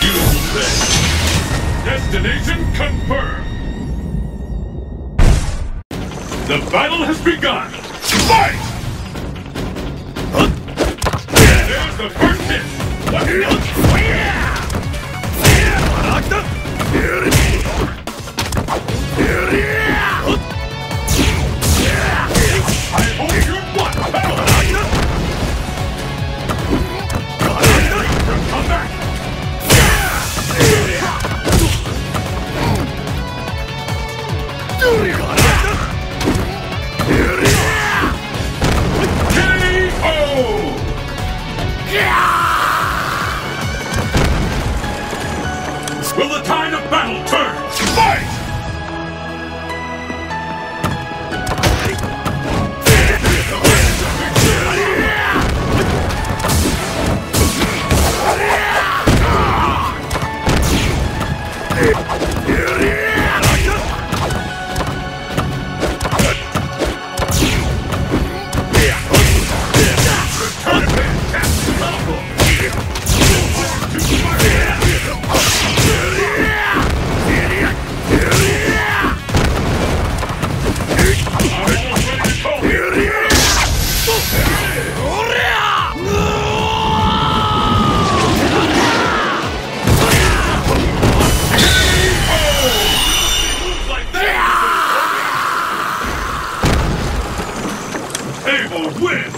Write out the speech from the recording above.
beautiful day. Destination confirmed. The battle has begun. Fight! There's the first hit. I Will the tide of battle turn? Fight! Yeah! Abel wins!